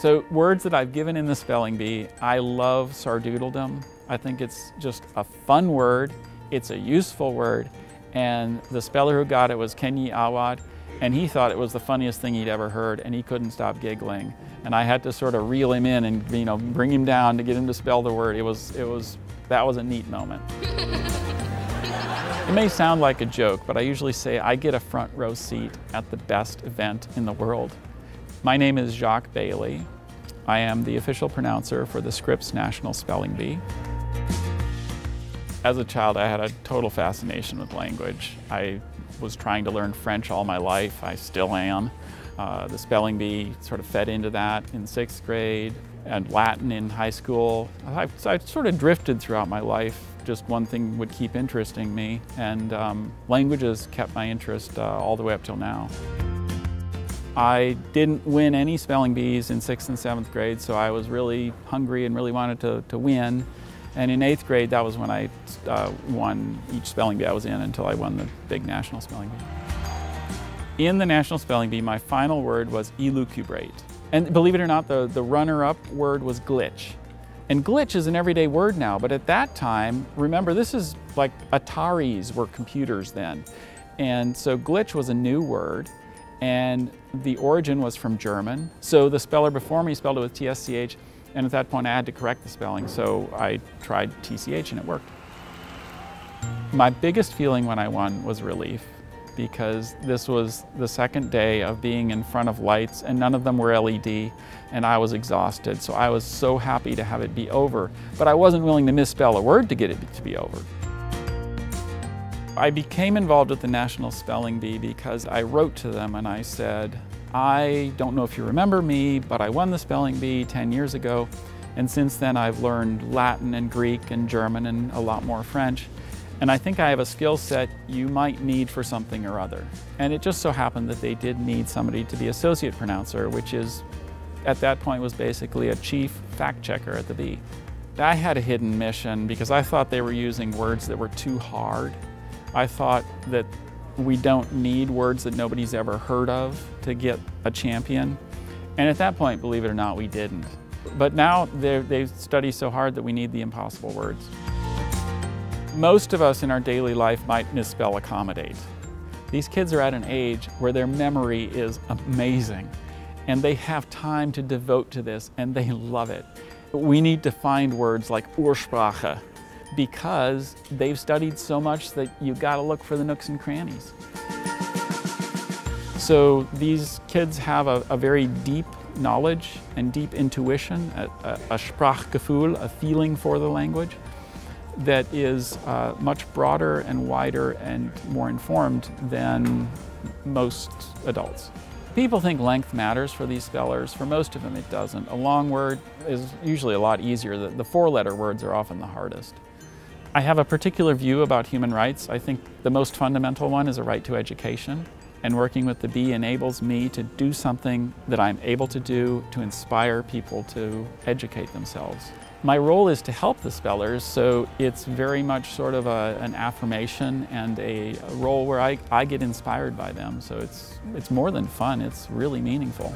So words that I've given in the spelling bee, I love sardoodledom. I think it's just a fun word, it's a useful word, and the speller who got it was Kenyi Awad, and he thought it was the funniest thing he'd ever heard, and he couldn't stop giggling. And I had to sort of reel him in and you know bring him down to get him to spell the word. It was, it was, that was a neat moment. it may sound like a joke, but I usually say I get a front row seat at the best event in the world. My name is Jacques Bailly. I am the official pronouncer for the Scripps National Spelling Bee. As a child, I had a total fascination with language. I was trying to learn French all my life. I still am. Uh, the spelling bee sort of fed into that in sixth grade and Latin in high school. I, I sort of drifted throughout my life. Just one thing would keep interesting me, and um, languages kept my interest uh, all the way up till now. I didn't win any spelling bees in sixth and seventh grade, so I was really hungry and really wanted to, to win. And in eighth grade, that was when I uh, won each spelling bee I was in until I won the big national spelling bee. In the national spelling bee, my final word was elucubrate. And believe it or not, the, the runner-up word was glitch. And glitch is an everyday word now, but at that time, remember this is like Ataris were computers then. And so glitch was a new word and the origin was from German. So the speller before me spelled it with TSCH, and at that point I had to correct the spelling, so I tried TCH and it worked. My biggest feeling when I won was relief because this was the second day of being in front of lights and none of them were LED and I was exhausted. So I was so happy to have it be over, but I wasn't willing to misspell a word to get it to be over. I became involved with the National Spelling Bee because I wrote to them and I said, I don't know if you remember me, but I won the spelling bee 10 years ago. And since then I've learned Latin and Greek and German and a lot more French. And I think I have a skill set you might need for something or other. And it just so happened that they did need somebody to be associate pronouncer, which is, at that point, was basically a chief fact checker at the Bee. I had a hidden mission because I thought they were using words that were too hard I thought that we don't need words that nobody's ever heard of to get a champion. And at that point, believe it or not, we didn't. But now they study so hard that we need the impossible words. Most of us in our daily life might misspell accommodate. These kids are at an age where their memory is amazing and they have time to devote to this and they love it. We need to find words like Ursprache, because they've studied so much that you've got to look for the nooks and crannies. So these kids have a, a very deep knowledge and deep intuition, a, a, a Sprachgefühl, a feeling for the language that is uh, much broader and wider and more informed than most adults. People think length matters for these spellers. For most of them it doesn't. A long word is usually a lot easier. The, the four-letter words are often the hardest. I have a particular view about human rights. I think the most fundamental one is a right to education. And working with the Bee enables me to do something that I'm able to do to inspire people to educate themselves. My role is to help the spellers, so it's very much sort of a, an affirmation and a, a role where I, I get inspired by them. So it's, it's more than fun, it's really meaningful.